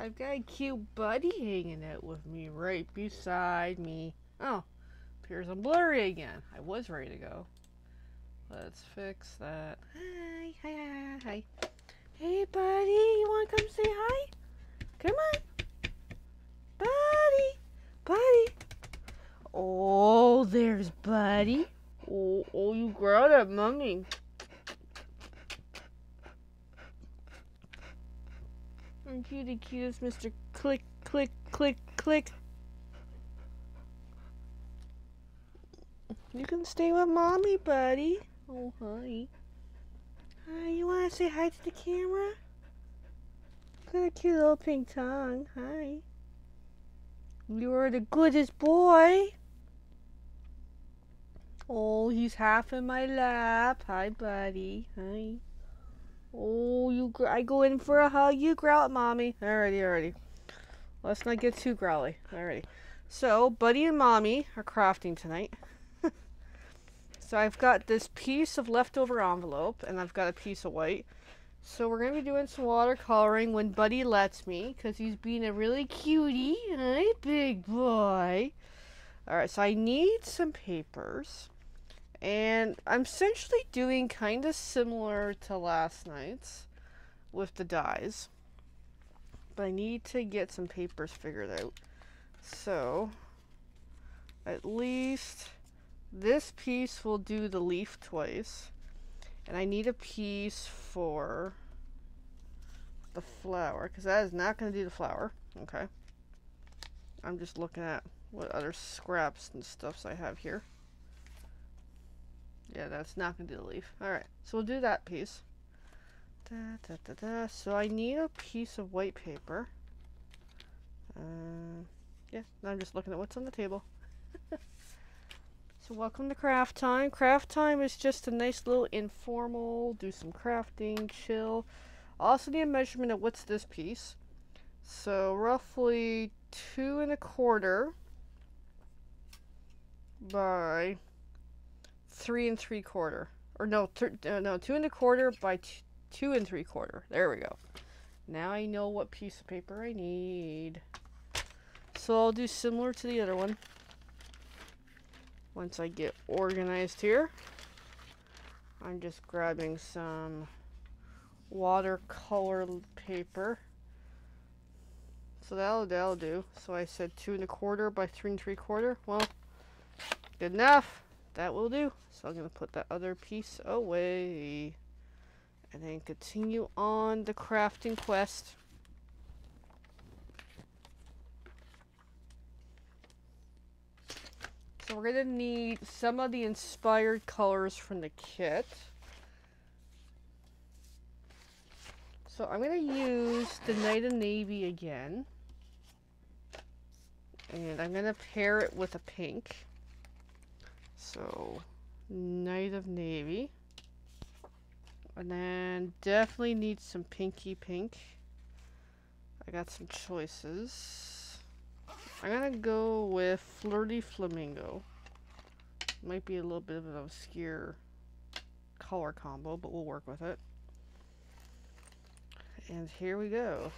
I've got a cute buddy hanging out with me right beside me. Oh, appears I'm blurry again. I was ready to go. Let's fix that. Hi, hi, hi, hi. Hey, buddy, you want to come say hi? Come on. Buddy, buddy. Oh, there's buddy. Oh, oh, you growled at mommy. The cutest, Mr. Click, click, click, click? You can stay with mommy, buddy. Oh, hi. Hi, you want to say hi to the camera? Got a cute little pink tongue. Hi. You are the goodest boy. Oh, he's half in my lap. Hi, buddy. Hi. Oh, you! I go in for a hug. You growl at mommy. Alrighty, alrighty. Let's not get too growly. Alrighty. So, buddy and mommy are crafting tonight. so I've got this piece of leftover envelope, and I've got a piece of white. So we're gonna be doing some watercoloring when Buddy lets me, cause he's being a really cutie. Hi, big boy. Alright, so I need some papers. And I'm essentially doing kind of similar to last night's with the dies. But I need to get some papers figured out. So, at least this piece will do the leaf twice. And I need a piece for the flower, because that is not going to do the flower. Okay. I'm just looking at what other scraps and stuffs I have here. Yeah, that's not going to do the leaf. Alright, so we'll do that piece. Da, da, da, da. So I need a piece of white paper. Uh, yeah, I'm just looking at what's on the table. so welcome to craft time. Craft time is just a nice little informal, do some crafting, chill. Also need a measurement of what's this piece. So roughly two and a quarter by three and three quarter. Or no, uh, no, two and a quarter by two and three quarter. There we go. Now I know what piece of paper I need. So I'll do similar to the other one. Once I get organized here, I'm just grabbing some watercolor paper. So that'll, that'll do. So I said two and a quarter by three and three quarter. Well, good enough. That will do. So I'm going to put that other piece away. And then continue on the crafting quest. So we're going to need some of the inspired colors from the kit. So I'm going to use the Night of Navy again. And I'm going to pair it with a pink. So, Night of Navy. And then definitely need some pinky pink. I got some choices. I'm gonna go with Flirty Flamingo. Might be a little bit of an obscure color combo, but we'll work with it. And here we go.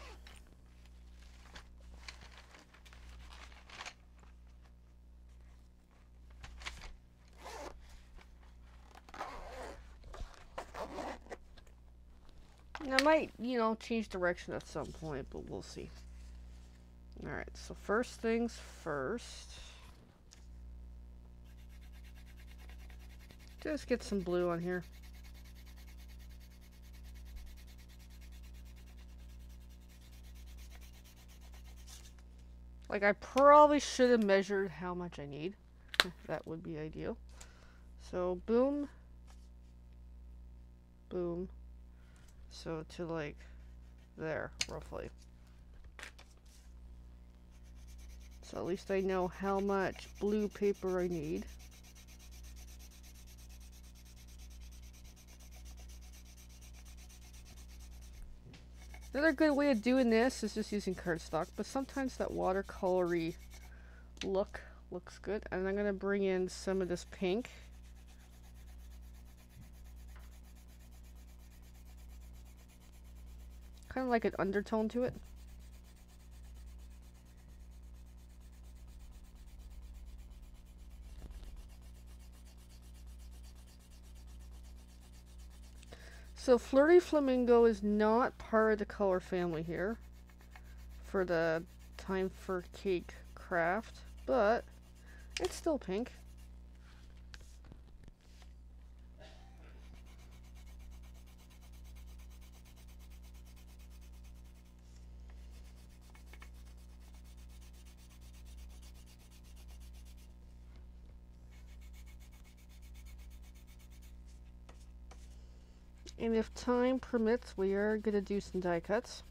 I might, you know, change direction at some point, but we'll see. Alright, so first things first. Just get some blue on here. Like, I probably should have measured how much I need. that would be ideal. So, boom. Boom. So to like there, roughly. So at least I know how much blue paper I need. Another good way of doing this is just using cardstock, but sometimes that watercolory look looks good. And I'm going to bring in some of this pink. Kind of like an undertone to it. So Flirty Flamingo is not part of the color family here for the time for cake craft, but it's still pink. And if time permits, we are going to do some die cuts.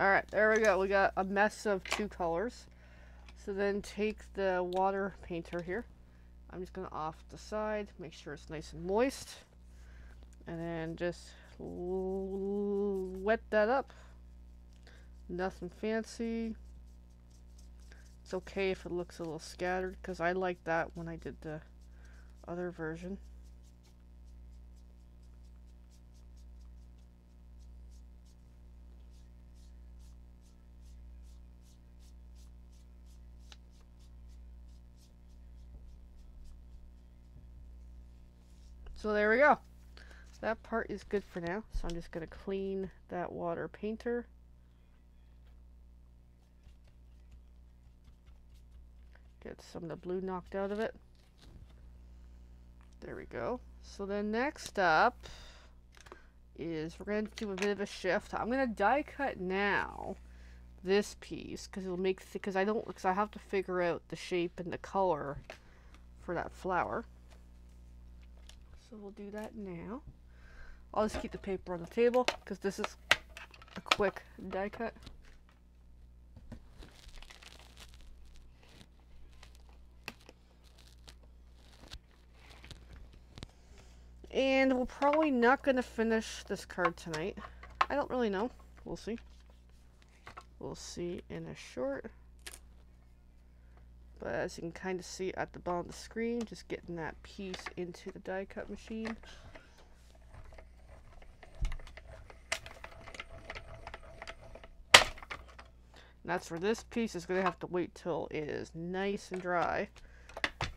Alright, there we go. We got a mess of two colors. So then take the water painter here. I'm just going to off the side, make sure it's nice and moist. And then just wet that up. Nothing fancy. It's okay if it looks a little scattered because I like that when I did the other version. So there we go. That part is good for now. So I'm just going to clean that water painter. Get some of the blue knocked out of it. There we go. So then next up is we're going to do a bit of a shift. I'm going to die cut now this piece because it'll make because I don't because I have to figure out the shape and the color for that flower. So we'll do that now. I'll just keep the paper on the table because this is a quick die cut. And we're probably not going to finish this card tonight. I don't really know. We'll see. We'll see in a short. But as you can kind of see at the bottom of the screen, just getting that piece into the die cut machine. And that's where this piece is going to have to wait till it is nice and dry.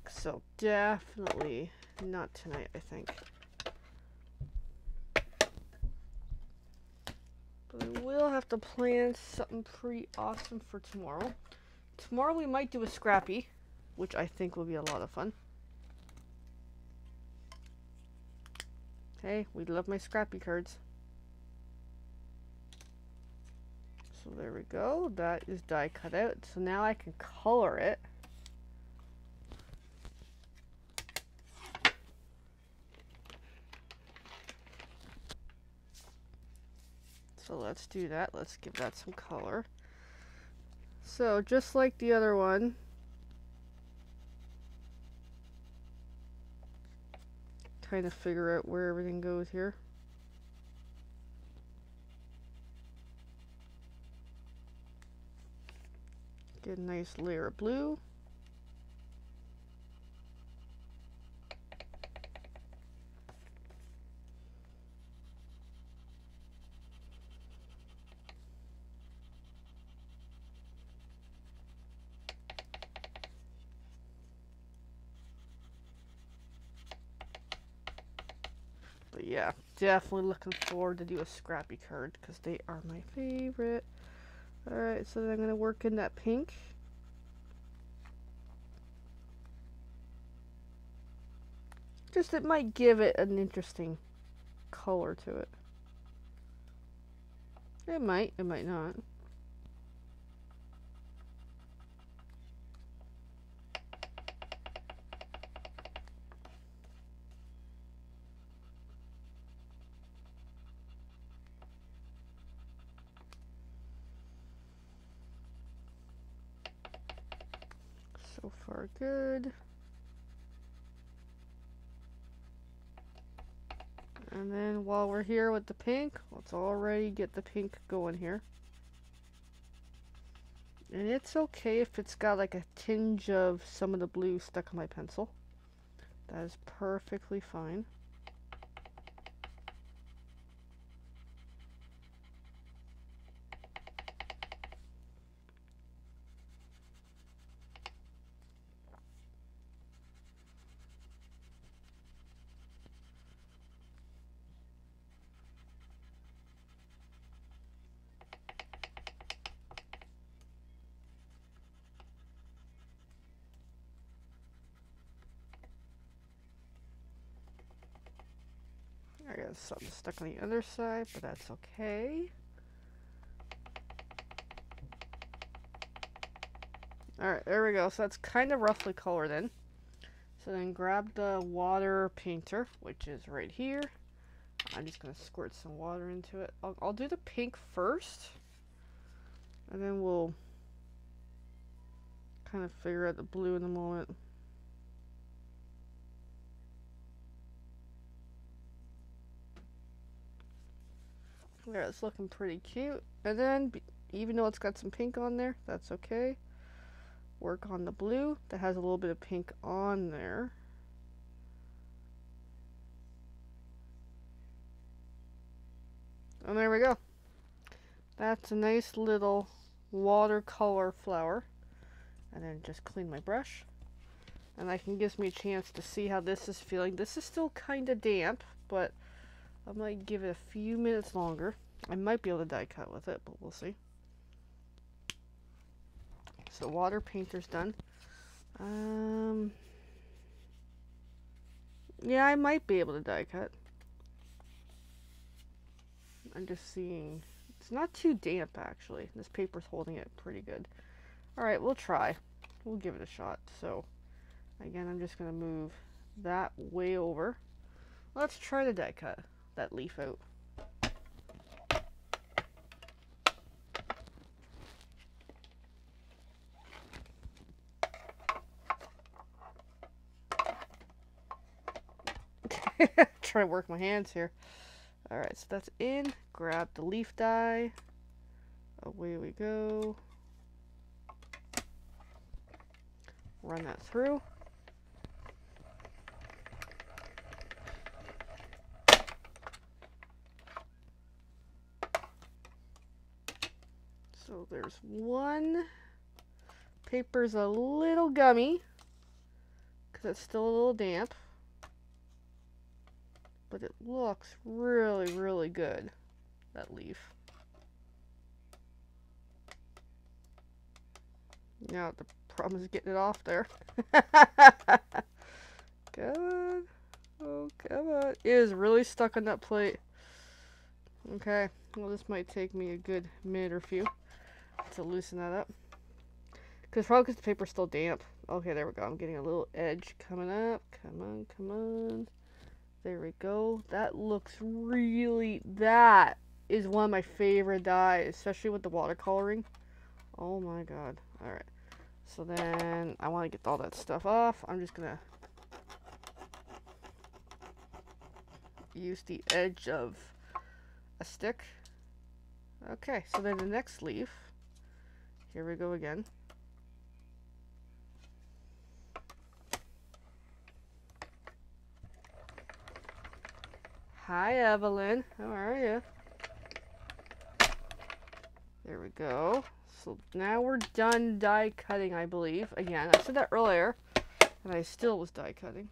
So definitely not tonight, I think. But I will have to plan something pretty awesome for tomorrow. Tomorrow we might do a scrappy, which I think will be a lot of fun. Hey, we love my scrappy cards. So there we go. That is die cut out. So now I can color it. So let's do that. Let's give that some color. So just like the other one, kind of figure out where everything goes here. Get a nice layer of blue. But yeah, definitely looking forward to do a scrappy card because they are my favorite. Alright, so then I'm going to work in that pink. Just it might give it an interesting color to it. It might, it might not. So far good. And here with the pink, let's already get the pink going here. And it's okay if it's got like a tinge of some of the blue stuck on my pencil. That is perfectly fine. I got something stuck on the other side, but that's okay. Alright, there we go. So that's kind of roughly colored in. So then grab the water painter, which is right here. I'm just going to squirt some water into it. I'll, I'll do the pink first. And then we'll kind of figure out the blue in a moment. There, it's looking pretty cute. And then, even though it's got some pink on there, that's okay. Work on the blue that has a little bit of pink on there. And there we go. That's a nice little watercolor flower. And then just clean my brush. And that can gives me a chance to see how this is feeling. This is still kind of damp, but I might give it a few minutes longer. I might be able to die cut with it, but we'll see. So water painter's done. Um, yeah, I might be able to die cut. I'm just seeing. It's not too damp, actually. This paper's holding it pretty good. Alright, we'll try. We'll give it a shot. So, again, I'm just going to move that way over. Let's try the die cut that leaf out. Try to work my hands here. Alright, so that's in. Grab the leaf die. Away we go. Run that through. So there's one. Paper's a little gummy because it's still a little damp but it looks really, really good, that leaf. Now the problem is getting it off there. come on. Oh, come on. It is really stuck on that plate. Okay, well this might take me a good minute or few to loosen that up. Because probably because the paper's still damp. Okay, there we go. I'm getting a little edge coming up. Come on, come on. There we go. That looks really... That is one of my favorite dies, especially with the watercoloring. Oh my god. Alright. So then, I want to get all that stuff off. I'm just going to use the edge of a stick. Okay, so then the next leaf. Here we go again. Hi, Evelyn. How are you? There we go. So now we're done die cutting, I believe. Again, I said that earlier, and I still was die cutting.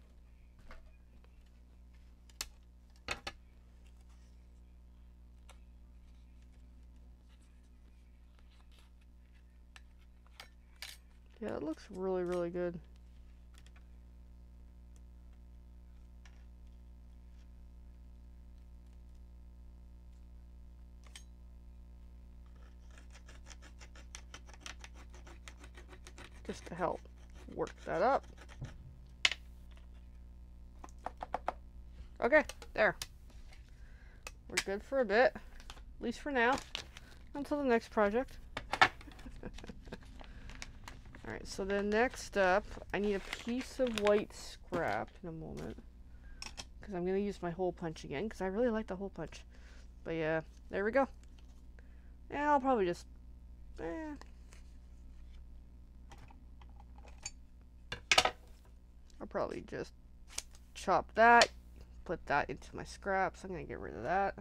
It looks really, really good. just to help work that up. Okay, there. We're good for a bit, at least for now, until the next project. Alright, so then next up, I need a piece of white scrap in a moment. Because I'm going to use my hole punch again, because I really like the hole punch. But yeah, there we go. Yeah, I'll probably just... Eh, I'll probably just chop that, put that into my scraps. I'm going to get rid of that.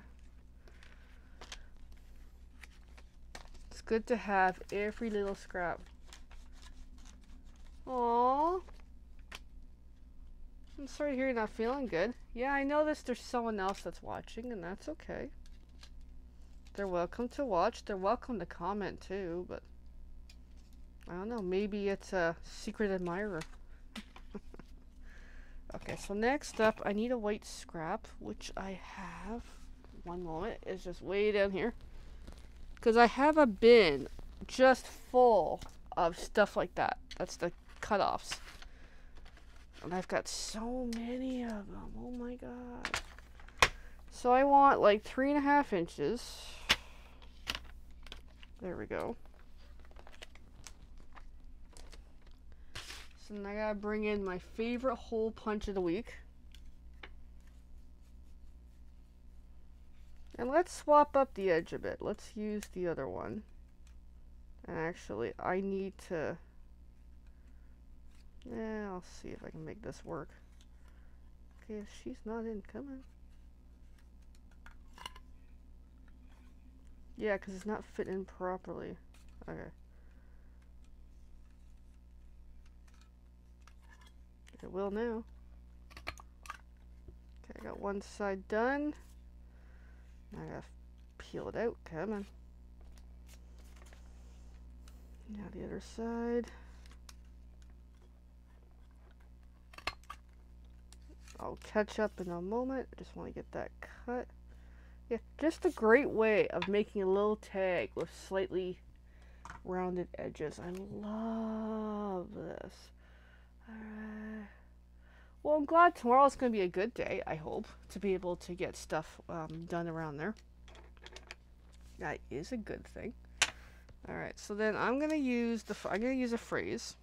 It's good to have every little scrap. Aww. I'm sorry to hear you're not feeling good. Yeah, I know this. There's someone else that's watching, and that's okay. They're welcome to watch. They're welcome to comment, too, but... I don't know. Maybe it's a secret admirer. Okay, so next up, I need a white scrap, which I have. One moment, it's just way down here. Because I have a bin just full of stuff like that. That's the cutoffs. And I've got so many of them. Oh my god. So I want like three and a half inches. There we go. So then I gotta bring in my favorite hole punch of the week. And let's swap up the edge a bit. Let's use the other one. And actually, I need to... Yeah, I'll see if I can make this work. Okay, she's not in. Come. Yeah, because it's not fitting properly. Okay. It will now. Okay, I got one side done. Now I gotta peel it out. Come on. Now the other side. I'll catch up in a moment. I just want to get that cut. Yeah, just a great way of making a little tag with slightly rounded edges. I love this. Alright. Well, I'm glad tomorrow's going to be a good day, I hope, to be able to get stuff um, done around there. That is a good thing. Alright, so then I'm going to use the, I'm going to use a phrase.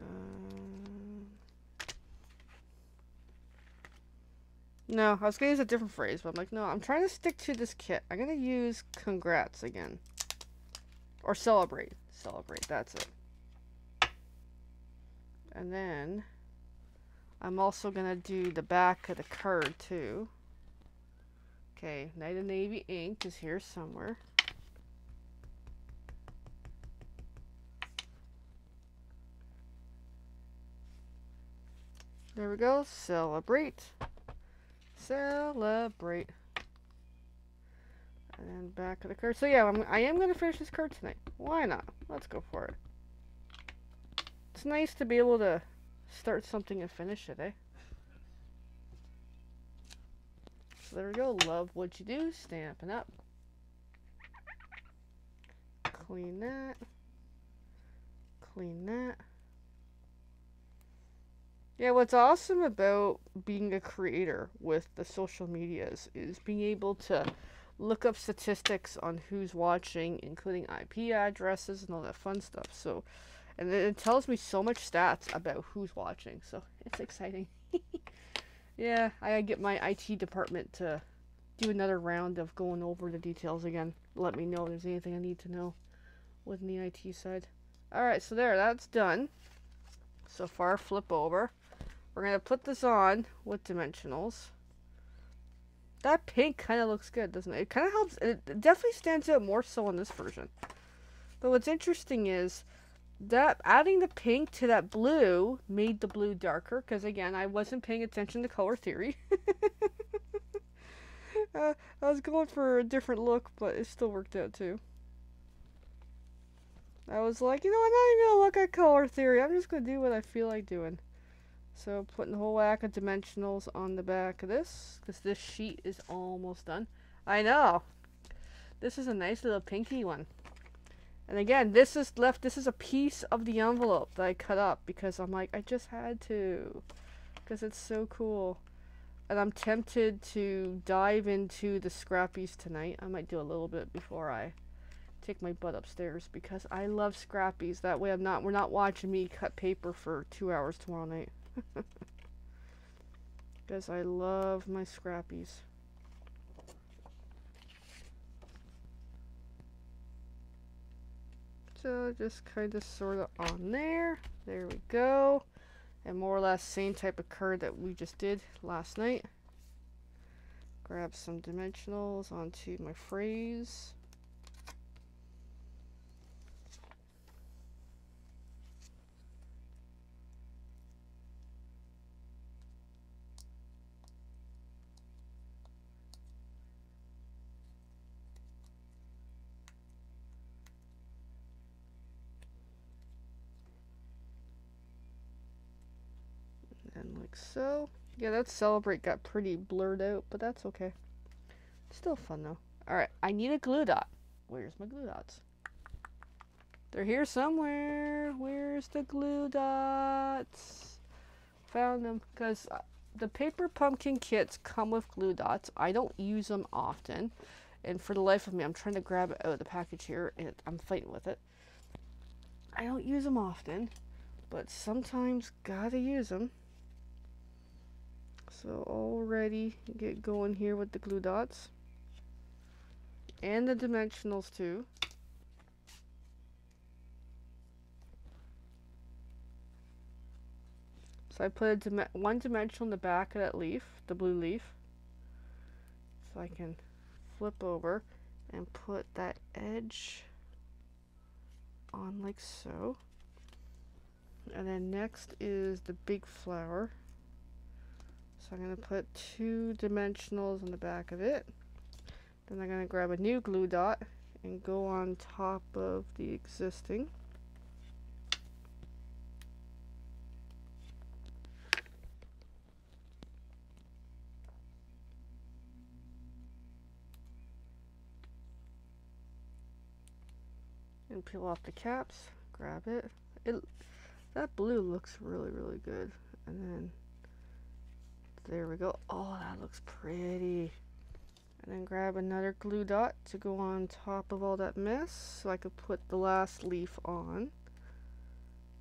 Um, no, I was to use a different phrase, but I'm like, no, I'm trying to stick to this kit. I'm to use congrats again. Or celebrate. Celebrate, that's it. And then I'm also to do the back of the card too. Okay, Night of Navy ink is here somewhere. There we go. Celebrate. Celebrate. And then back of the card. So yeah, I'm, I am going to finish this card tonight. Why not? Let's go for it. It's nice to be able to start something and finish it, eh? So there we go. Love what you do. Stampin' Up. Clean that. Clean that. Yeah, what's awesome about being a creator with the social medias is being able to look up statistics on who's watching, including IP addresses and all that fun stuff. So, and it tells me so much stats about who's watching. So it's exciting. yeah, I get my IT department to do another round of going over the details again. Let me know if there's anything I need to know within the IT side. Alright, so there, that's done. So far, flip over. We're gonna put this on with dimensionals. That pink kind of looks good, doesn't it? It kind of helps. It definitely stands out more so on this version. But what's interesting is that adding the pink to that blue made the blue darker because again I wasn't paying attention to color theory. uh, I was going for a different look, but it still worked out too. I was like, you know, I'm not even gonna look at color theory. I'm just gonna do what I feel like doing. So putting the whole whack of dimensionals on the back of this because this sheet is almost done. I know. This is a nice little pinky one. And again, this is left, this is a piece of the envelope that I cut up because I'm like, I just had to. Because it's so cool. And I'm tempted to dive into the scrappies tonight. I might do a little bit before I take my butt upstairs because I love scrappies. That way I'm not, we're not watching me cut paper for two hours tomorrow night. because I love my scrappies. So just kind of sort of on there. There we go. And more or less same type of card that we just did last night. Grab some dimensionals onto my phrase. Like so. Yeah, that celebrate got pretty blurred out, but that's okay. Still fun though. Alright, I need a glue dot. Where's my glue dots? They're here somewhere. Where's the glue dots? Found them. Because uh, the paper pumpkin kits come with glue dots. I don't use them often. And for the life of me, I'm trying to grab it out of the package here. And I'm fighting with it. I don't use them often. But sometimes gotta use them. So already get going here with the glue dots. And the dimensionals too. So I put dim one dimensional in the back of that leaf, the blue leaf. So I can flip over and put that edge on like so. And then next is the big flower. So I'm going to put two dimensionals on the back of it. Then I'm going to grab a new glue dot and go on top of the existing. And peel off the caps, grab it. It that blue looks really really good. And then there we go. Oh, that looks pretty. And then grab another glue dot to go on top of all that mess so I could put the last leaf on.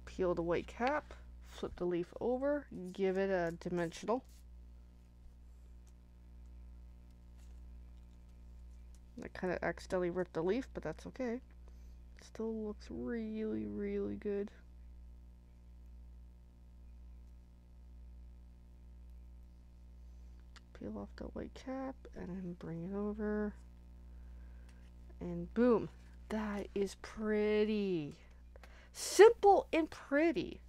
Peel the white cap, flip the leaf over, give it a dimensional. I kind of accidentally ripped the leaf, but that's okay. Still looks really, really good. Peel off the white cap and then bring it over. And boom. That is pretty. Simple and pretty.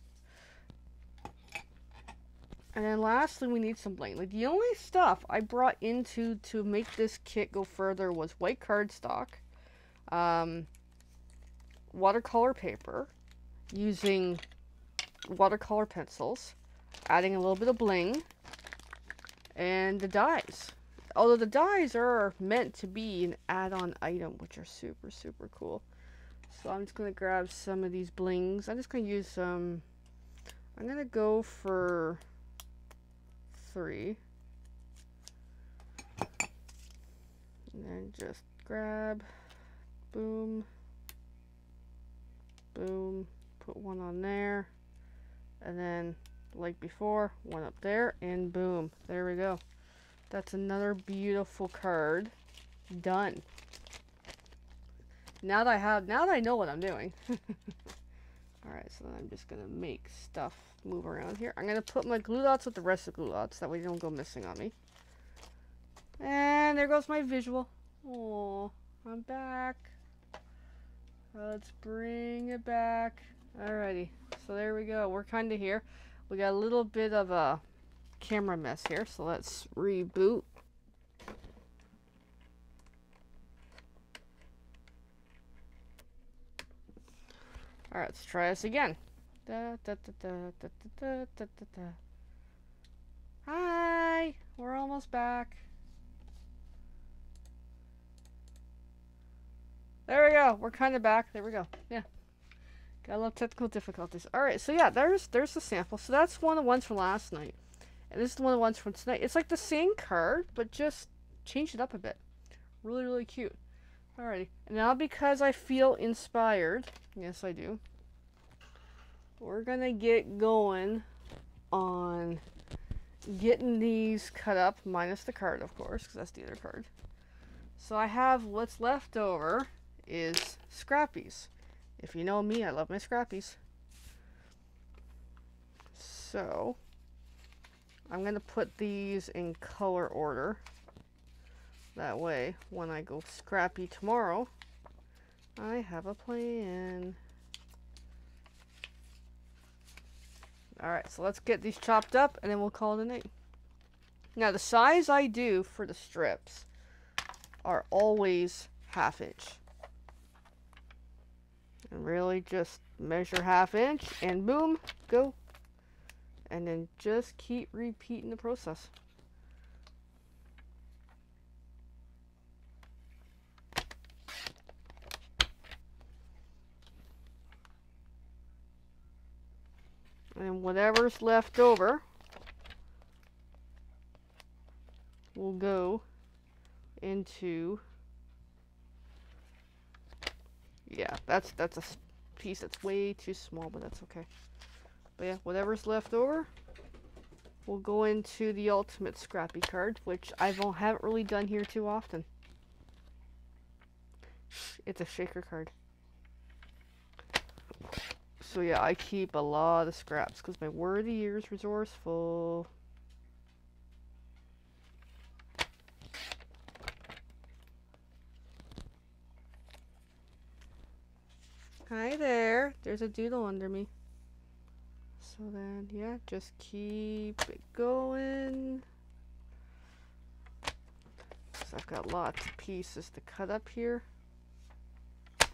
And then lastly, we need some bling. Like the only stuff I brought into to make this kit go further was white cardstock, um, watercolor paper, using watercolor pencils, adding a little bit of bling, and the dies. Although the dies are meant to be an add-on item, which are super, super cool. So I'm just going to grab some of these blings. I'm just going to use some... I'm going to go for three. And then just grab, boom, boom, put one on there, and then like before, one up there, and boom, there we go. That's another beautiful card. Done. Now that I have, now that I know what I'm doing. Alright, so I'm just going to make stuff move around here. I'm going to put my glue dots with the rest of the glue dots. That way they don't go missing on me. And there goes my visual. Oh, I'm back. Let's bring it back. Alrighty, so there we go. We're kind of here. We got a little bit of a camera mess here, so let's reboot. Alright, let's try this again. Da, da, da, Hi! We're almost back. There we go. We're kind of back. There we go. Yeah. Got a lot of technical difficulties. Alright, so yeah, there's there's the sample. So that's one of the ones from last night. And this is one of the ones from tonight. It's like the same card, but just changed it up a bit. Really, really cute. Alrighty. And now because I feel inspired, yes I do, we're gonna get going on getting these cut up, minus the card, of course, because that's the other card. So I have what's left over is scrappies. If you know me, I love my scrappies. So, I'm going to put these in color order. That way, when I go scrappy tomorrow, I have a plan. Alright, so let's get these chopped up and then we'll call it a night. Now, the size I do for the strips are always half inch and really just measure half inch and boom go And then just keep repeating the process. And whatever's left over will go into yeah that's that's a piece that's way too small but that's okay. But yeah whatever's left over we'll go into the ultimate scrappy card which I haven't really done here too often. It's a shaker card. So yeah, I keep a lot of scraps because my worthy year is resourceful. Hi there. There's a doodle under me. So then, yeah, just keep it going. So I've got lots of pieces to cut up here. But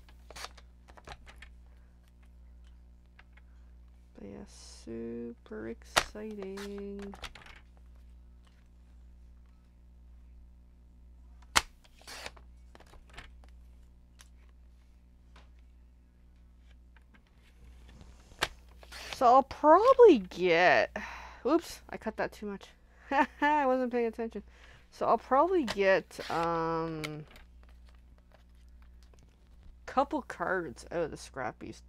yeah, super exciting. So I'll probably get... Oops, I cut that too much. I wasn't paying attention. So I'll probably get um couple cards out of the scrappies.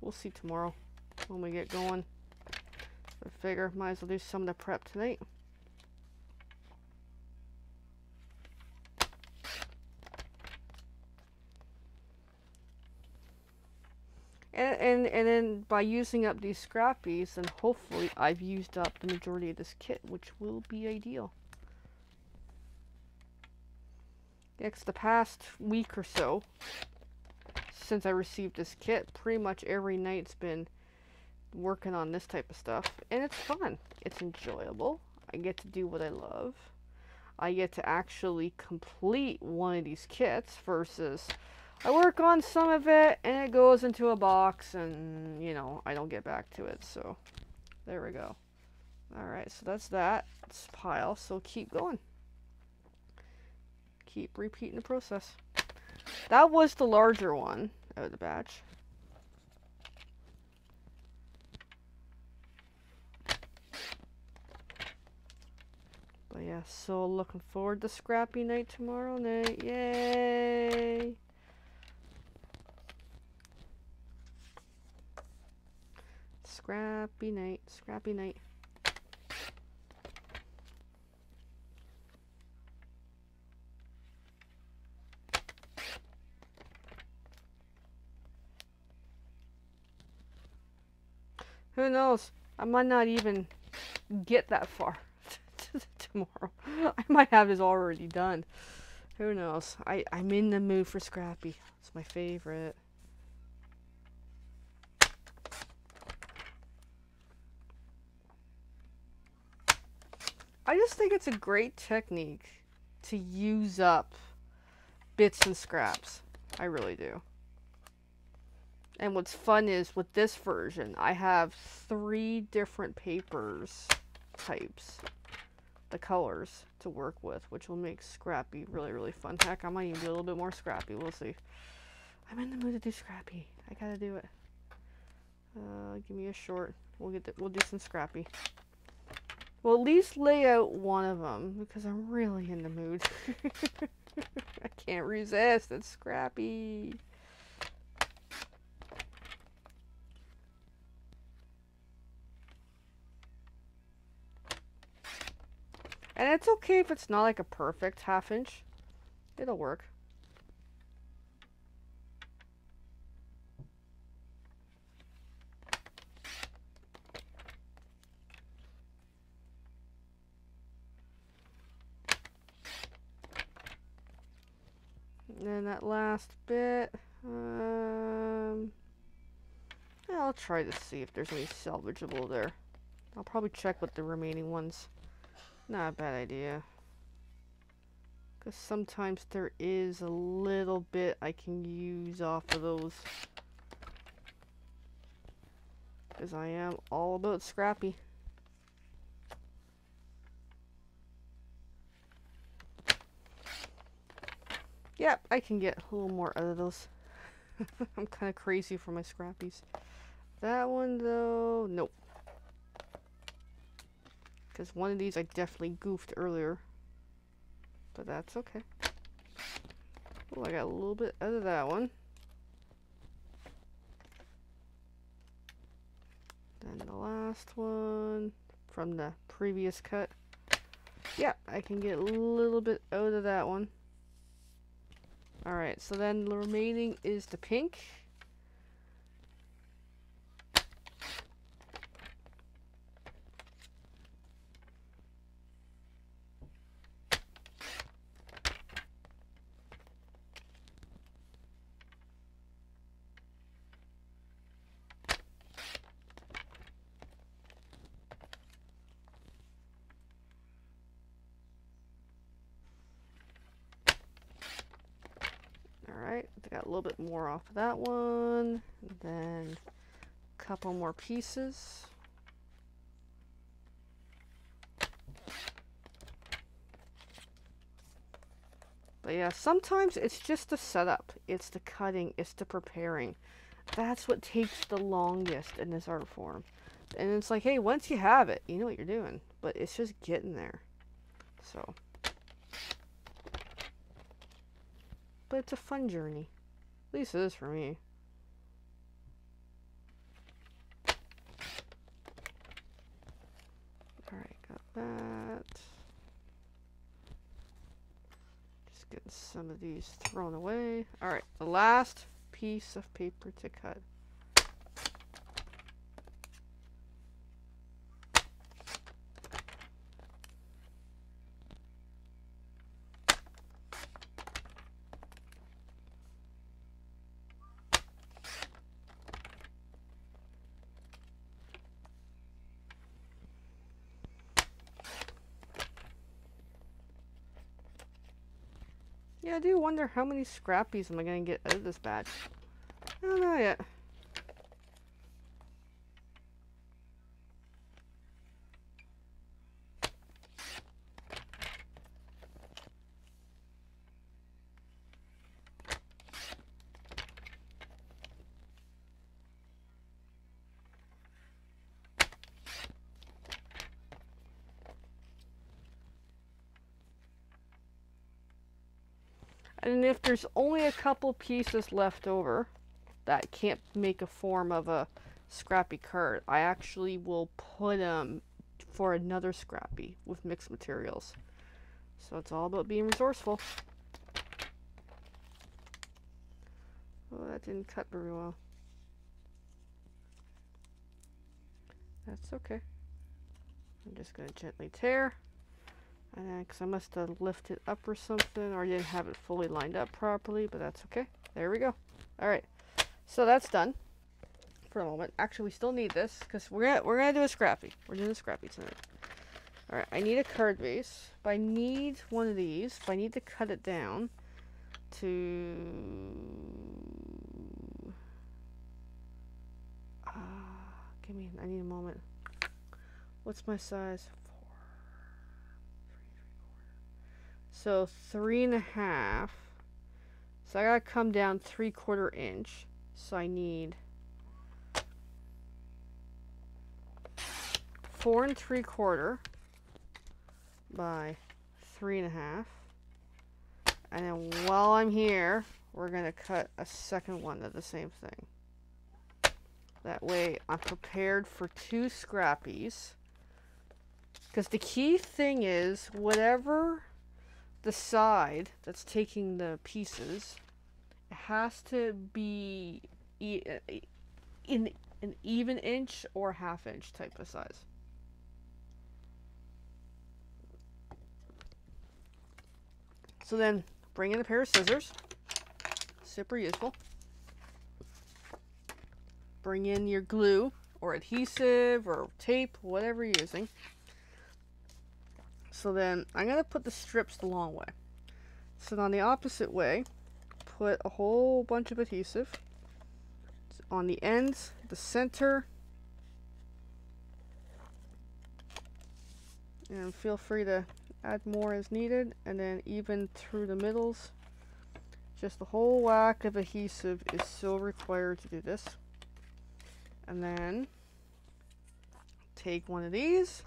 We'll see tomorrow when we get going. I figure might as well do some of the prep tonight. And, and, and then by using up these scrappies, then hopefully I've used up the majority of this kit, which will be ideal. Next, the past week or so, since I received this kit, pretty much every night's been working on this type of stuff. And it's fun. It's enjoyable. I get to do what I love. I get to actually complete one of these kits versus I work on some of it and it goes into a box and, you know, I don't get back to it. So there we go. Alright, so that's that it's pile. So keep going. Keep repeating the process. That was the larger one out of the batch. But yeah, so looking forward to Scrappy Night tomorrow night. Yay! Scrappy Night, Scrappy Night. Who knows? I might not even get that far. tomorrow. I might have this already done. Who knows? I, I'm in the mood for Scrappy. It's my favorite. I just think it's a great technique to use up bits and scraps. I really do. And what's fun is with this version, I have three different papers types the colors to work with, which will make Scrappy really, really fun. Heck, I might even do a little bit more Scrappy. We'll see. I'm in the mood to do Scrappy. I gotta do it. Uh, give me a short. We'll get the, we'll do some Scrappy. We'll at least lay out one of them because I'm really in the mood. I can't resist. It's Scrappy. And it's okay if it's not like a perfect half inch. It'll work. That last bit, um, I'll try to see if there's any salvageable there. I'll probably check with the remaining ones. Not a bad idea. Because sometimes there is a little bit I can use off of those. Because I am all about scrappy. Yep, I can get a little more out of those. I'm kind of crazy for my scrappies. That one, though, nope. Because one of these I definitely goofed earlier. But that's okay. Oh, I got a little bit out of that one. Then the last one from the previous cut. Yeah, I can get a little bit out of that one. Alright, so then the remaining is the pink. little bit more off of that one. Then a couple more pieces. But yeah, sometimes it's just the setup. It's the cutting. It's the preparing. That's what takes the longest in this art form. And it's like, hey, once you have it, you know what you're doing. But it's just getting there. So. But it's a fun journey. At least it is for me. Alright, got that. Just getting some of these thrown away. Alright, the last piece of paper to cut. Yeah, I do wonder how many scrappies am I going to get out of this batch. I don't know yet. And if there's only a couple pieces left over that can't make a form of a scrappy card, I actually will put them for another scrappy with mixed materials. So it's all about being resourceful. Oh, that didn't cut very well. That's okay. I'm just going to gently tear. Because I must have lifted up or something, or didn't have it fully lined up properly, but that's okay. There we go. All right, so that's done for a moment. Actually, we still need this because we're gonna we're gonna do a scrappy. We're doing a scrappy tonight. All right, I need a card base. But I need one of these. But I need to cut it down to. Uh, give me. I need a moment. What's my size? So three and a half. So I gotta come down three quarter inch. So I need four and three quarter by three and a half. And then while I'm here, we're gonna cut a second one of the same thing. That way I'm prepared for two scrappies. Because the key thing is, whatever the side that's taking the pieces has to be e uh, in an even inch or half inch type of size. So then bring in a pair of scissors, super useful. Bring in your glue or adhesive or tape, whatever you're using. So then I'm going to put the strips the long way. So on the opposite way, put a whole bunch of adhesive on the ends, the center, and feel free to add more as needed, and then even through the middles. Just the whole whack of adhesive is still required to do this. And then take one of these,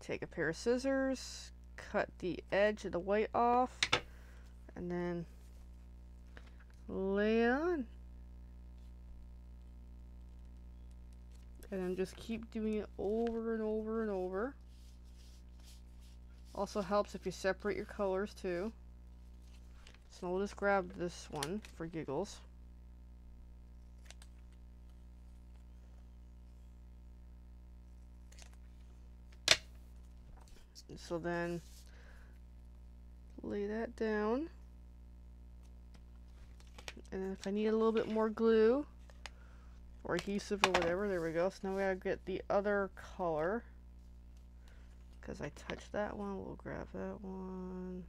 take a pair of scissors, cut the edge of the white off, and then lay on. And then just keep doing it over and over and over. Also helps if you separate your colors too. So we'll just grab this one for giggles. So then lay that down. And if I need a little bit more glue or adhesive or whatever, there we go. So now we gotta get the other color. Because I touched that one, we'll grab that one.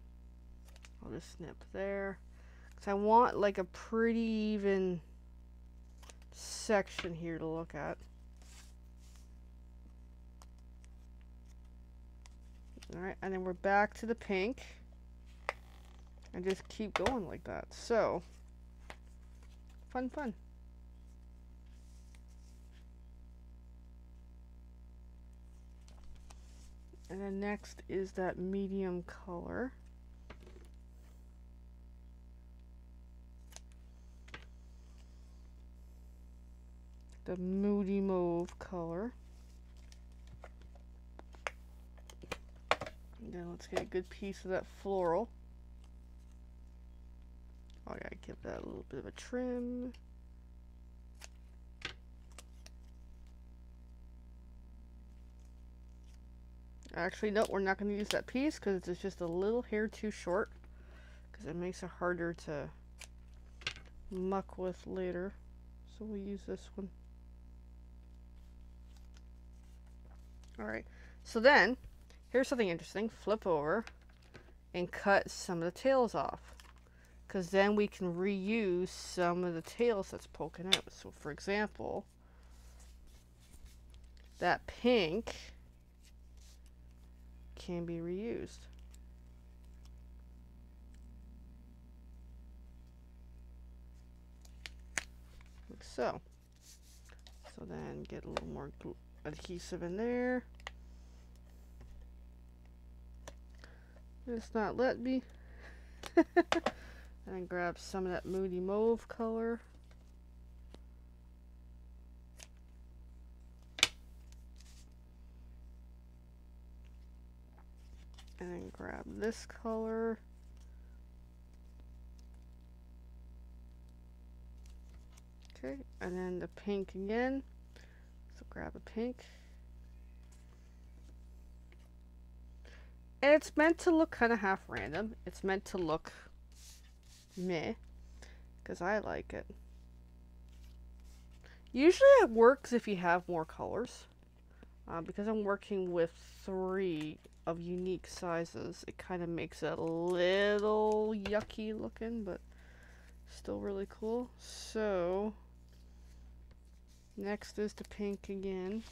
I'll just snip there. Because I want like a pretty even section here to look at. Alright, and then we're back to the pink. And just keep going like that. So, fun, fun. And then next is that medium color. The moody mauve color. Then let's get a good piece of that floral. Oh, I gotta give that a little bit of a trim. Actually, no, we're not going to use that piece because it's just a little hair too short. Because it makes it harder to muck with later. So we'll use this one. Alright, so then, here's something interesting. Flip over and cut some of the tails off. Because then we can reuse some of the tails that's poking out. So for example, that pink can be reused. Like so. So then get a little more adhesive in there. It's not let me. and grab some of that moody mauve color. and then grab this color. Okay, and then the pink again. So grab a pink. And it's meant to look kind of half random. It's meant to look meh, because I like it. Usually it works if you have more colors. Uh, because I'm working with three of unique sizes, it kind of makes it a little yucky looking, but still really cool. So, next is the pink again.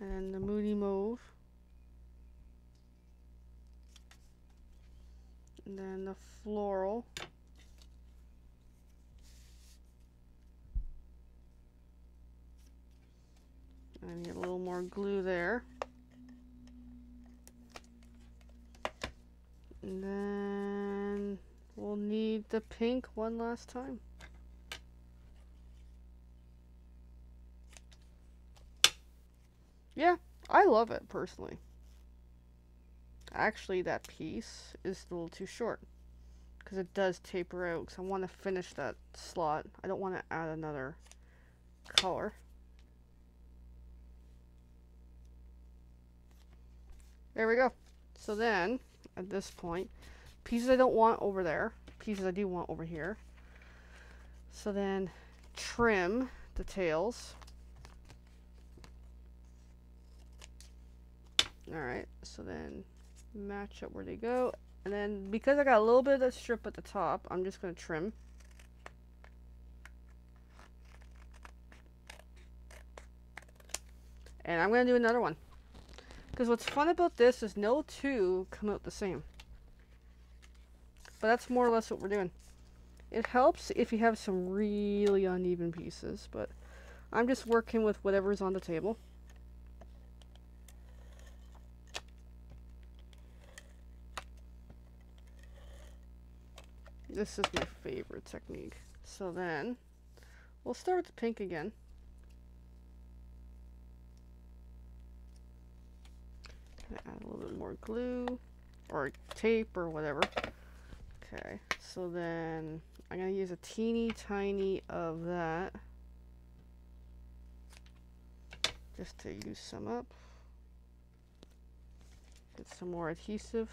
And the Moody Mauve. And then the floral. I need a little more glue there. And then we'll need the pink one last time. Yeah, I love it personally. Actually, that piece is a little too short because it does taper out because I want to finish that slot. I don't want to add another color. There we go. So then, at this point, pieces I don't want over there, pieces I do want over here. So then, trim the tails. Alright, so then match up where they go. And then, because I got a little bit of that strip at the top, I'm just going to trim. And I'm going to do another one. Because what's fun about this is no two come out the same. But that's more or less what we're doing. It helps if you have some really uneven pieces, but I'm just working with whatever's on the table. This is my favorite technique. So then, we'll start with the pink again. Add a little bit more glue, or tape, or whatever. Okay, so then I'm going to use a teeny tiny of that just to use some up. Get some more adhesive.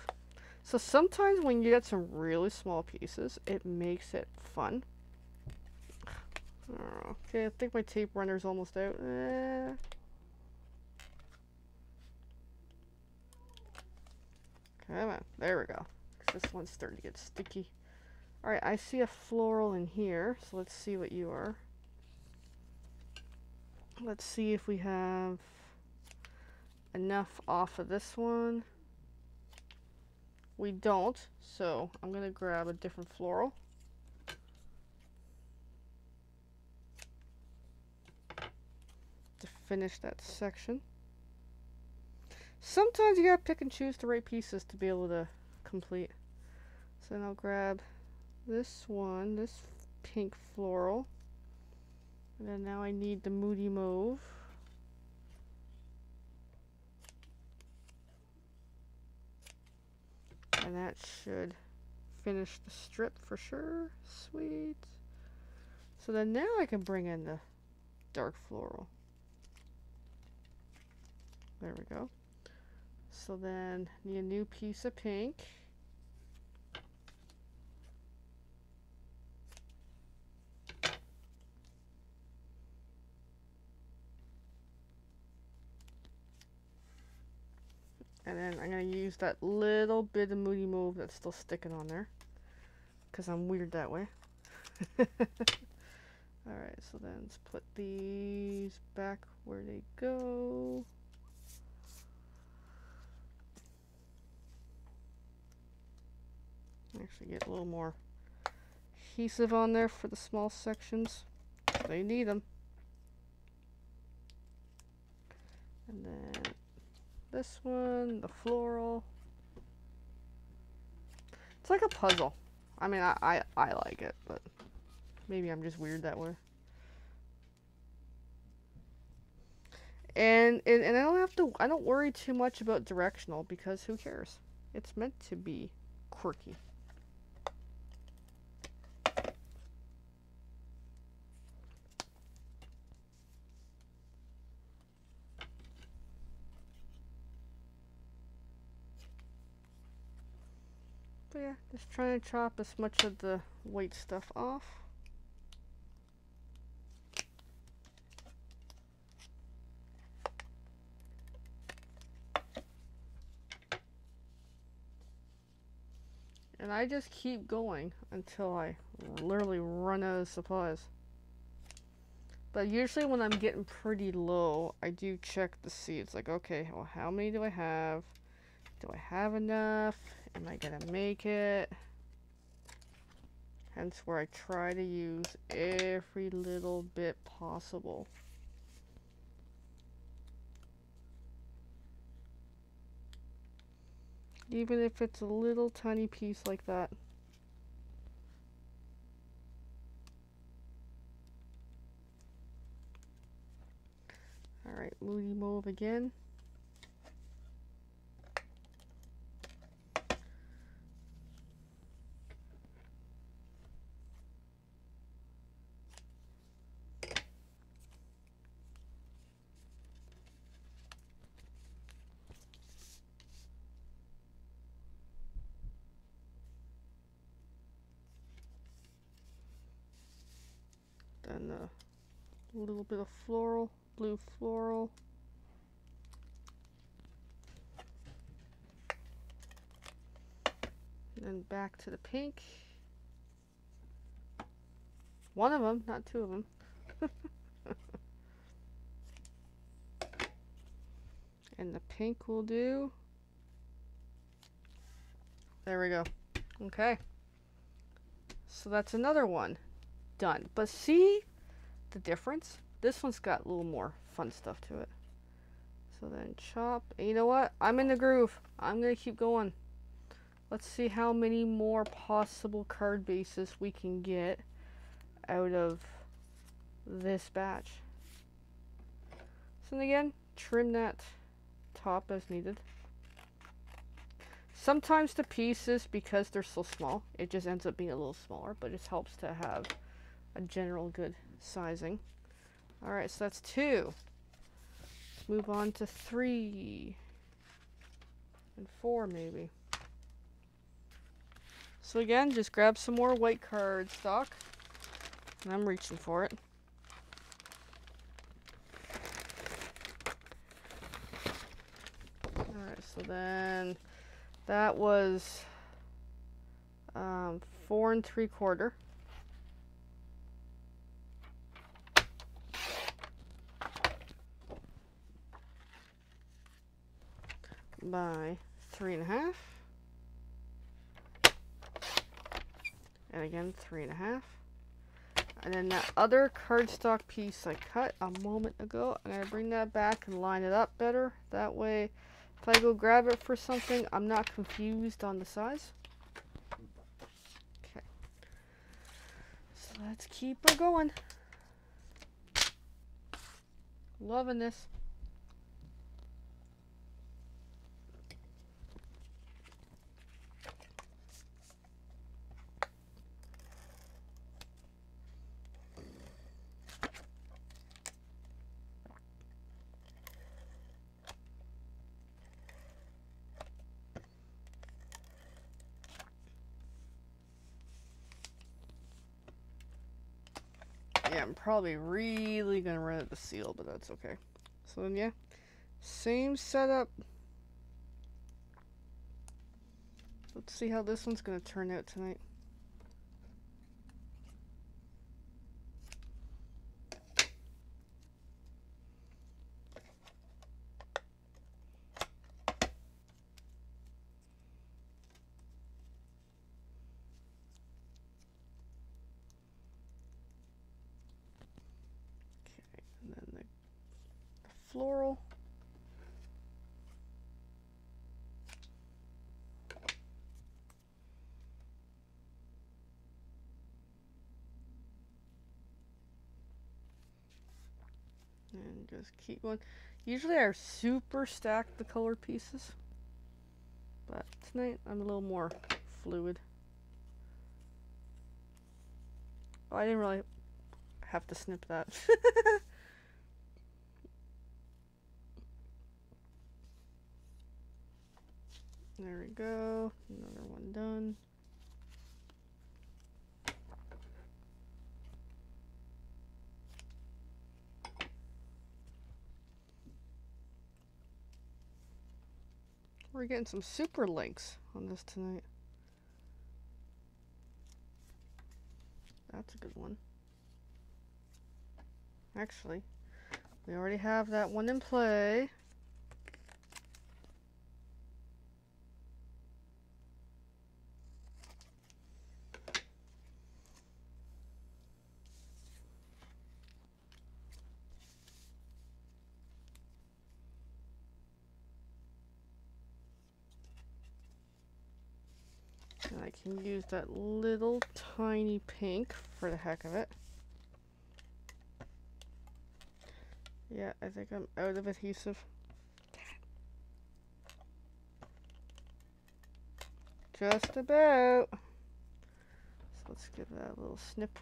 So sometimes when you get some really small pieces, it makes it fun. Okay, I think my tape runner's almost out. Eh. Come on, there we go. This one's starting to get sticky. Alright, I see a floral in here, so let's see what you are. Let's see if we have enough off of this one. We don't, so I'm going to grab a different floral. To finish that section. Sometimes you gotta pick and choose the right pieces to be able to complete. So then I'll grab this one, this pink floral. And then now I need the Moody Mauve. And that should finish the strip for sure. Sweet. So then now I can bring in the dark floral. There we go. So then need a new piece of pink. And then I'm going to use that little bit of Moody Mauve that's still sticking on there. Because I'm weird that way. Alright, so then let's put these back where they go. Actually get a little more adhesive on there for the small sections. They need them. And then this one, the floral. It's like a puzzle. I mean, I, I, I like it, but maybe I'm just weird that way. And, and, and I don't have to, I don't worry too much about directional because who cares? It's meant to be quirky. Yeah, just trying to chop as much of the white stuff off. And I just keep going until I literally run out of supplies. But usually when I'm getting pretty low, I do check to see. It's like, okay, well, how many do I have? Do I have enough? Am I gonna make it? Hence where I try to use every little bit possible. Even if it's a little tiny piece like that. Alright, Moody Mauve again. And a little bit of floral, blue floral. And then back to the pink. One of them, not two of them. And the pink will do. There we go. Okay. So that's another one done. But see the difference? This one's got a little more fun stuff to it. So then chop. And you know what? I'm in the groove. I'm going to keep going. Let's see how many more possible card bases we can get out of this batch. So then again, trim that top as needed. Sometimes the pieces, because they're so small, it just ends up being a little smaller, but it helps to have a general good sizing. Alright, so that's two. Let's move on to three. And four, maybe. So again, just grab some more white card stock. And I'm reaching for it. Alright, so then that was um, four and three quarter. By three and a half. And again, three and a half. And then that other cardstock piece I cut a moment ago, I'm going to bring that back and line it up better. That way, if I go grab it for something, I'm not confused on the size. Okay. So let's keep her going. Loving this. I'm probably really gonna run out the seal, but that's okay. So then, yeah, same setup. Let's see how this one's gonna turn out tonight. floral. And just keep going. Usually I super stack the colored pieces. But tonight I'm a little more fluid. Oh, I didn't really have to snip that. There we go. Another one done. We're getting some super links on this tonight. That's a good one. Actually, we already have that one in play. Use that little tiny pink for the heck of it. Yeah, I think I'm out of adhesive. Just about. So let's give that a little snip.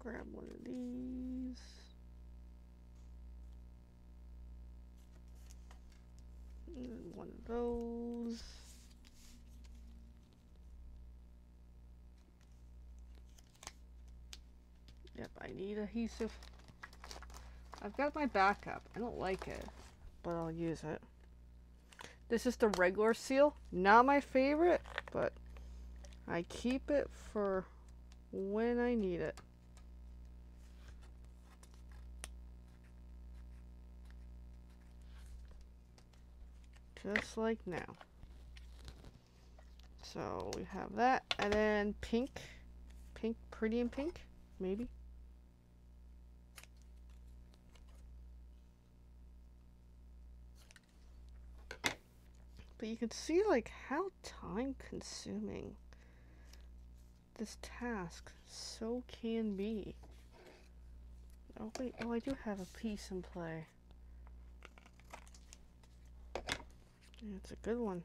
Grab one of these. And one of those. Yep, I need adhesive. I've got my backup. I don't like it, but I'll use it. This is the regular seal. Not my favorite, but I keep it for when I need it. Just like now. So we have that, and then pink, pink, pretty in pink, maybe. But you can see like how time consuming this task so can be. Oh wait, oh I do have a piece in play. Yeah, it's a good one.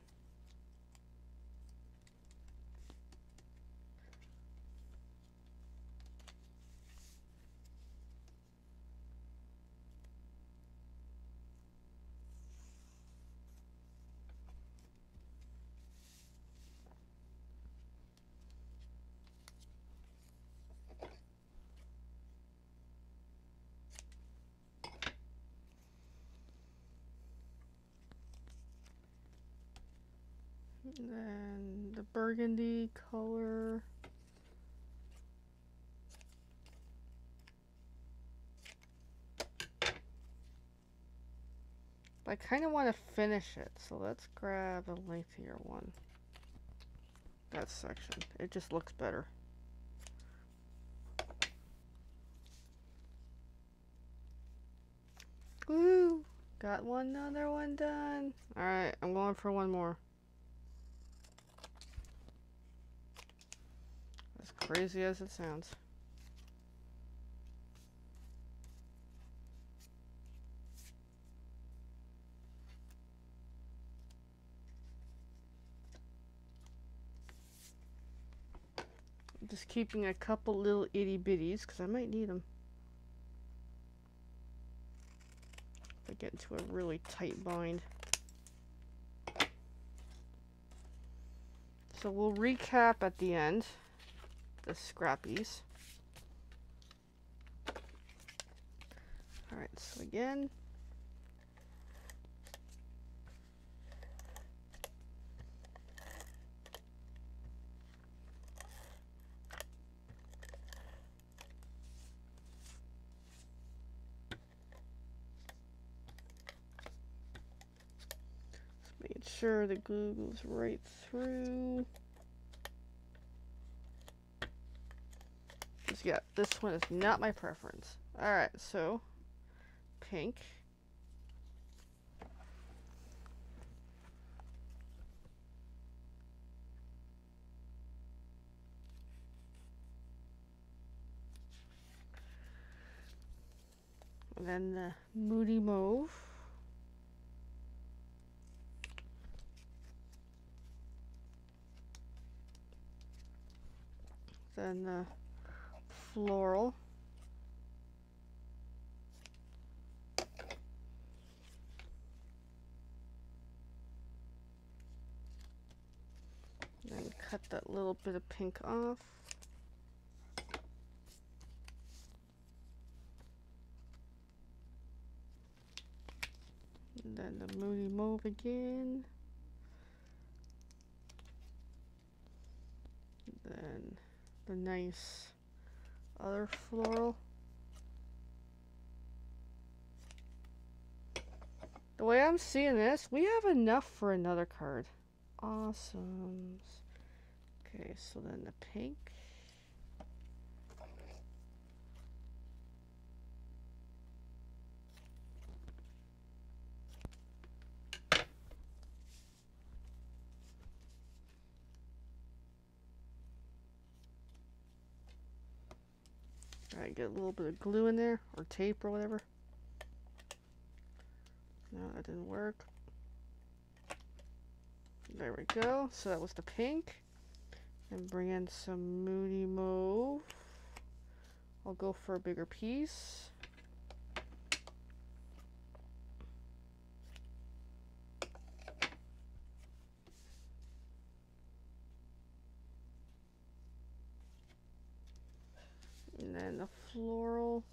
And then the burgundy color. I kind of want to finish it, so let's grab a lengthier one. That section. It just looks better. Woo! Got one another one done. Alright, I'm going for one more. Crazy as it sounds. just keeping a couple little itty bitties because I might need them. If I get into a really tight bind. So we'll recap at the end the scrappies. Alright, so again, sure the glue goes right through. Yeah, this one is not my preference. Alright, so pink. And then the Moody Mauve. Then the floral. Then cut that little bit of pink off. And then the Moody Mauve again. then the nice other floral. The way I'm seeing this, we have enough for another card. Awesome. Okay, so then the pink. Alright, get a little bit of glue in there, or tape or whatever. No, that didn't work. There we go. So that was the pink. And bring in some Moody Mauve. I'll go for a bigger piece. Floral.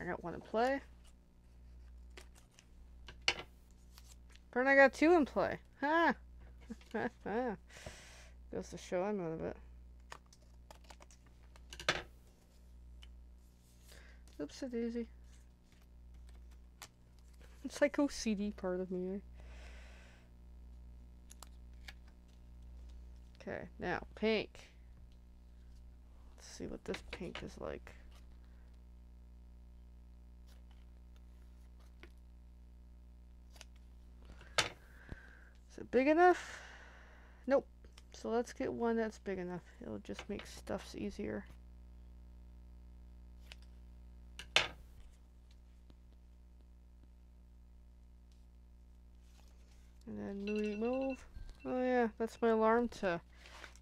I got one in play. But I got two in play. Ha! Goes to show I'm out of it. Oops a daisy. It's like OCD part of me. Okay, now pink. See what this pink is like. Is it big enough? Nope. So let's get one that's big enough. It'll just make stuffs easier. And then moody mauve. Oh yeah, that's my alarm to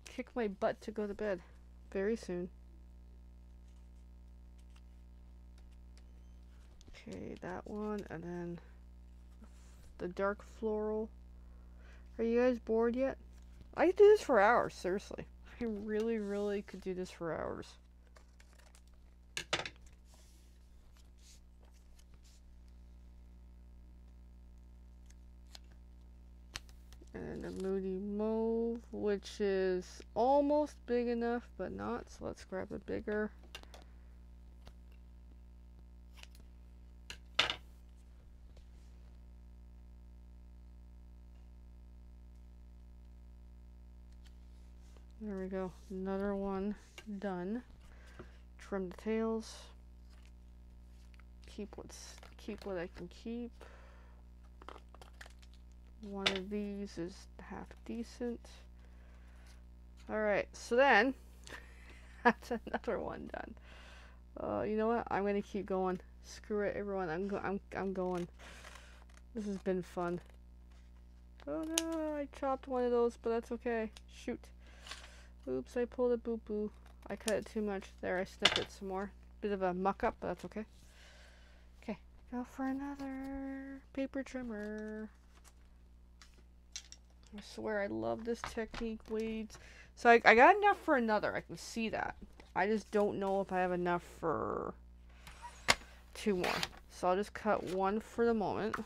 kick my butt to go to bed very soon. Okay, that one, and then the dark floral. Are you guys bored yet? I could do this for hours, seriously. I really, really could do this for hours. And a Moody Mauve, which is almost big enough, but not. So let's grab a bigger. There we go. Another one done. Trim the tails. Keep what's keep what I can keep. One of these is half decent. Alright, so then that's another one done. Uh, you know what? I'm gonna keep going. Screw it, everyone. I'm go I'm I'm going. This has been fun. Oh no, I chopped one of those, but that's okay. Shoot. Oops, I pulled a boo boo. I cut it too much. There, I snipped it some more. Bit of a muck up, but that's okay. Okay, go for another paper trimmer. I swear I love this technique, weeds. So I, I got enough for another. I can see that. I just don't know if I have enough for two more. So I'll just cut one for the moment.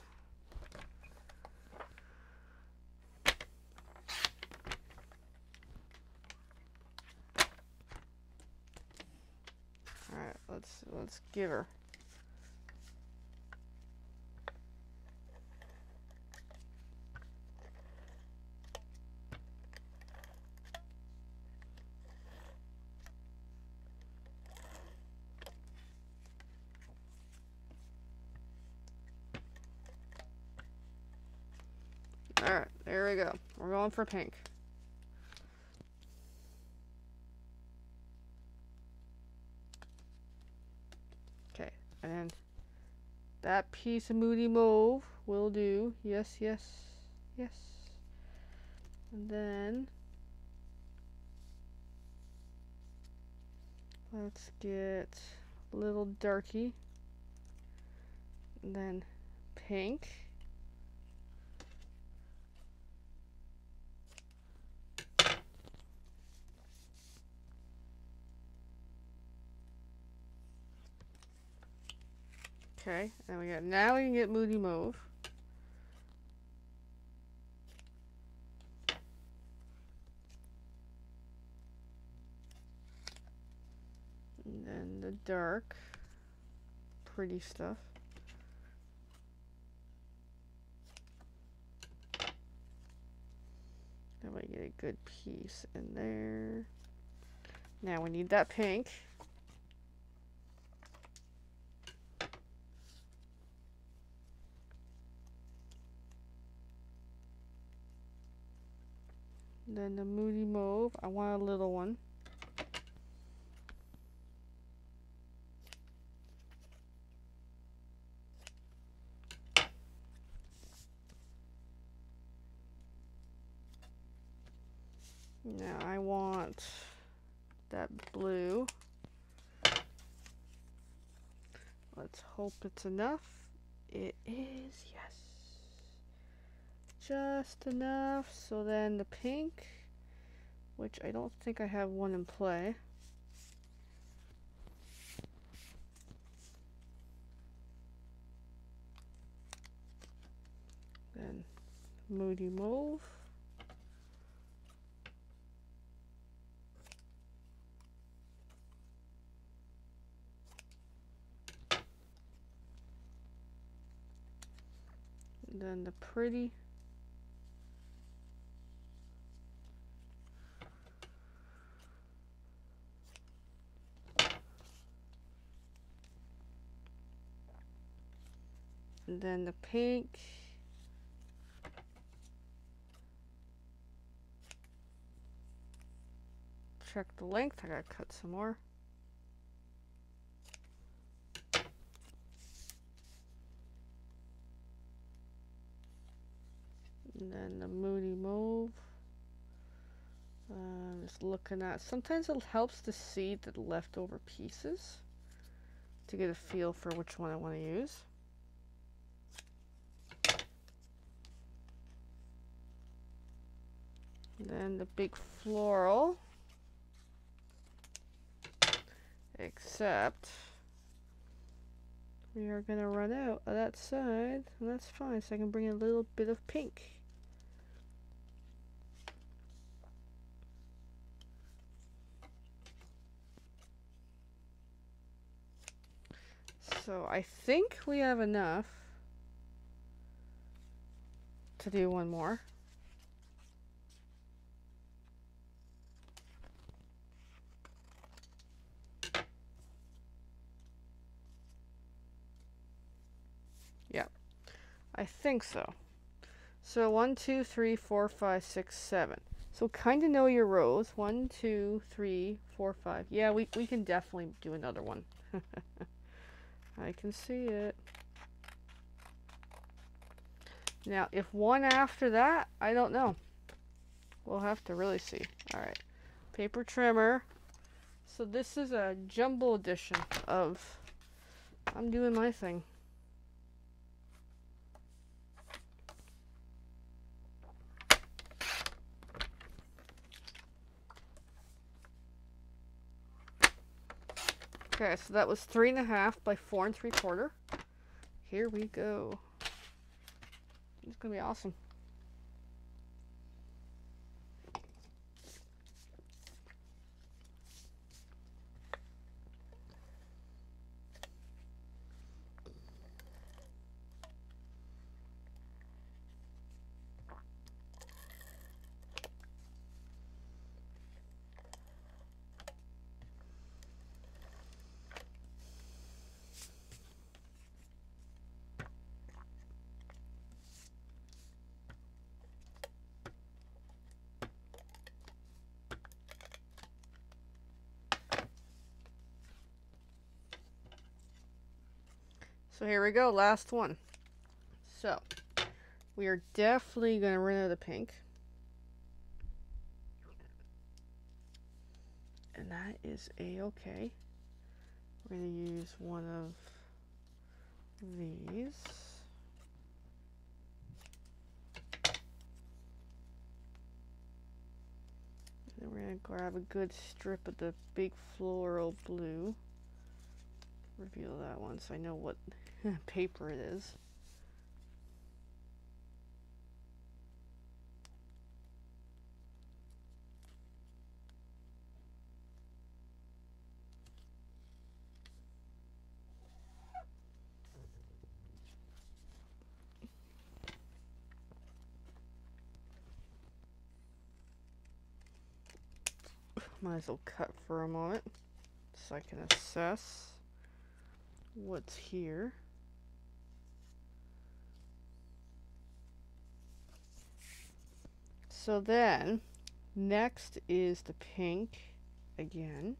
Let's give her. Alright, there we go. We're going for pink. And that piece of Moody Mauve will do. Yes, yes, yes. And then let's get a little darky. And then pink. Okay, and we got now we can get Moody Mauve. And then the dark, pretty stuff. Then we get a good piece in there. Now we need that pink. Then the Moody Mauve. I want a little one. Now I want that blue. Let's hope it's enough. It is, yes just enough. So then the pink, which I don't think I have one in play. Then Moody Mauve. Then the pretty and then the pink check the length I gotta cut some more And then the Moody Mauve. Uh, just looking at. Sometimes it helps to see the leftover pieces to get a feel for which one I want to use. Then the big floral. Except we are to run out of that side, and that's fine. So I can bring a little bit of pink. So I think we have enough to do one more. Yeah, I think so. So one, two, three, four, five, six, seven. So kind of know your rows. One, two, three, four, five. Yeah, we, we can definitely do another one. I can see it. Now, if one after that, I don't know. We'll have to really see. All right, paper trimmer. So this is a jumble edition of I'm doing my thing. Okay, so that was three and a half by four and three quarter. Here we go. It's gonna be awesome. So here we go, last one. So, we are definitely going to run out of pink. And that is a-okay. We're going to use one of these. And we're going to grab a good strip of the big floral blue reveal that one so I know what paper it is. Might as well cut for a moment so I can assess what's here. So then, next is the pink again.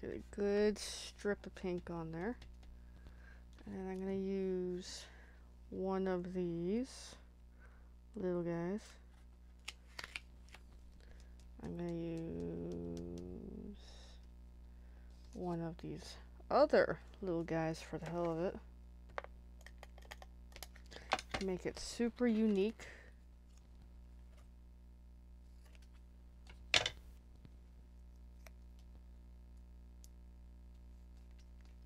Get a good strip of pink on there. And I'm going to use one of these little guys. I'm going to use one of these other little guys for the hell of it. Make it super unique.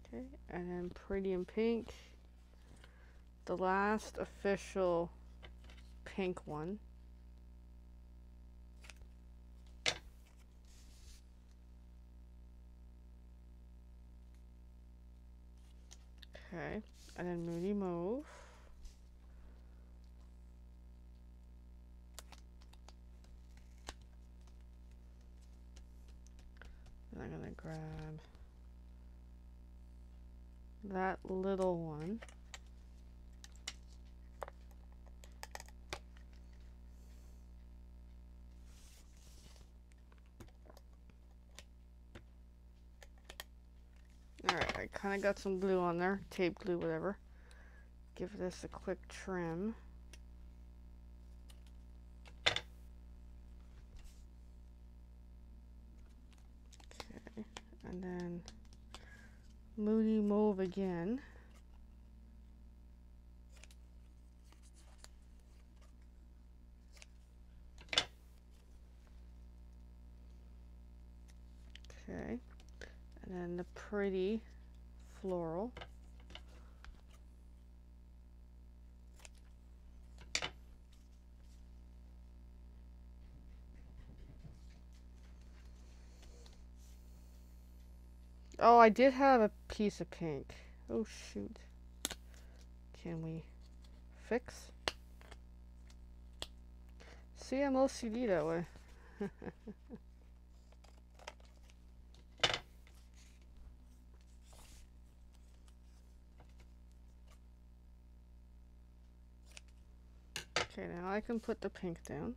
Okay, and then pretty in pink. The last official pink one. Okay. And then Moody Mauve. And I'm gonna grab that little one. Alright, I kind of got some glue on there, tape glue, whatever. Give this a quick trim. Okay, and then Moody Mauve again. Okay, and then the pretty floral. Oh, I did have a piece of pink. Oh, shoot. Can we fix? See, I'm OCD that way. okay, now I can put the pink down.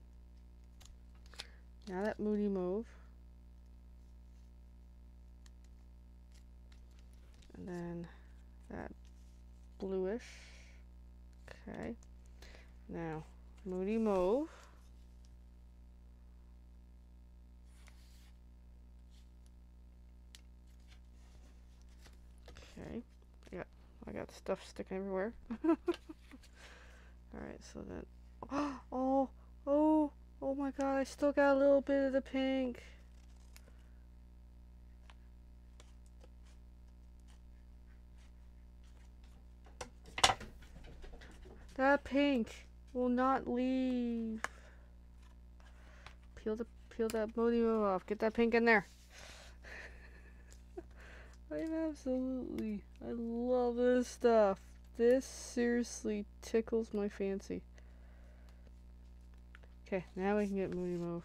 Now that Moody Mauve. and then that bluish. Okay. Now, Moody Mauve. Okay. Yeah, I got stuff sticking everywhere. Alright, so then. Oh, oh, oh my god, I still got a little bit of the pink. That pink will not leave. Peel the peel that Moody off. Get that pink in there. I'm absolutely I love this stuff. This seriously tickles my fancy. Okay, now we can get Moody Mauve.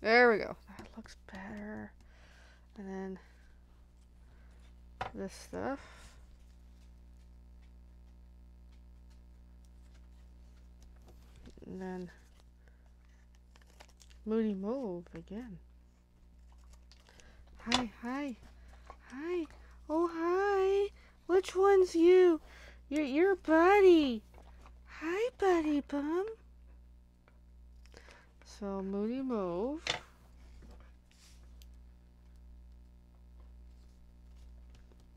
There we go. That looks better. And then this stuff. And then Moody Mauve again. Hi, hi, hi. Oh, hi. Which one's you? You're your buddy. Hi, buddy bum. So Moody Mauve.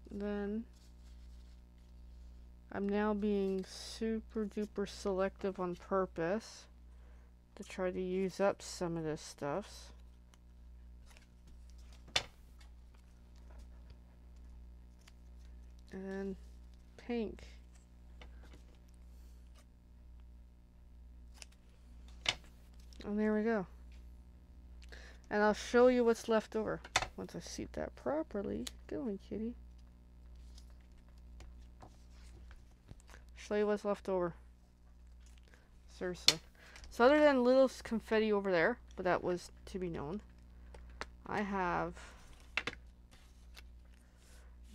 Then I'm now being super duper selective on purpose to try to use up some of this stuff. And then pink. And there we go. And I'll show you what's left over once I seat that properly. Going, kitty. Show you what's left over. Seriously. So other than little confetti over there, but that was to be known, I have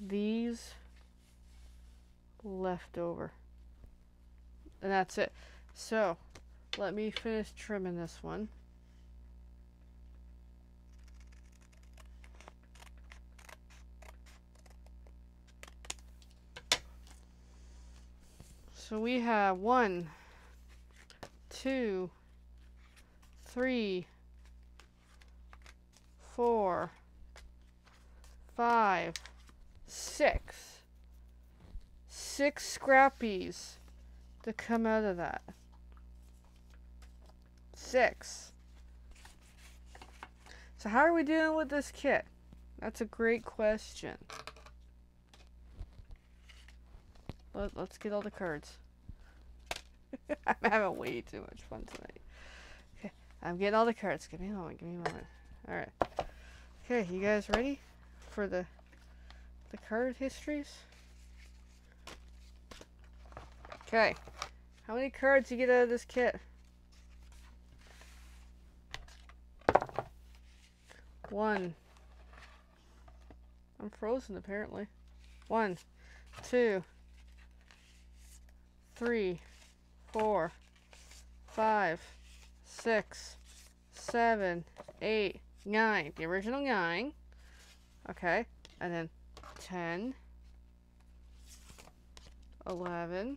these left over. And that's it. So, let me finish trimming this one. So we have one, two, three, four, five, six, six scrappies to come out of that six. So how are we doing with this kit? That's a great question. Let, us get all the cards. I'm having way too much fun tonight. Okay, I'm getting all the cards. Give me a moment. Give me a moment. All right. Okay, you guys ready for the the card histories? Okay. How many cards you get out of this kit? One. I'm frozen apparently. One, two, three, four, five, six, seven, eight, nine. The original nine. Okay. And then 10, 11,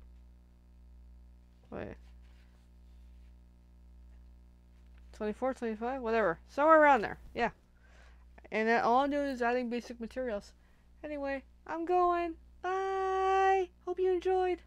Wait. 24, 25, whatever. Somewhere around there. Yeah. And then all I'm doing is adding basic materials. Anyway, I'm going. Bye. Hope you enjoyed.